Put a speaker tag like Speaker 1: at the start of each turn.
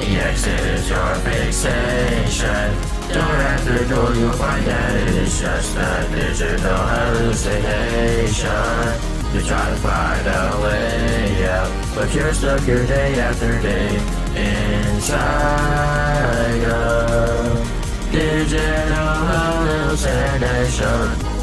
Speaker 1: The exit is your fixation. Door after door, you'll find that it is just a digital hallucination. You try to find a way out, but you're stuck here day after day inside a digital hallucination.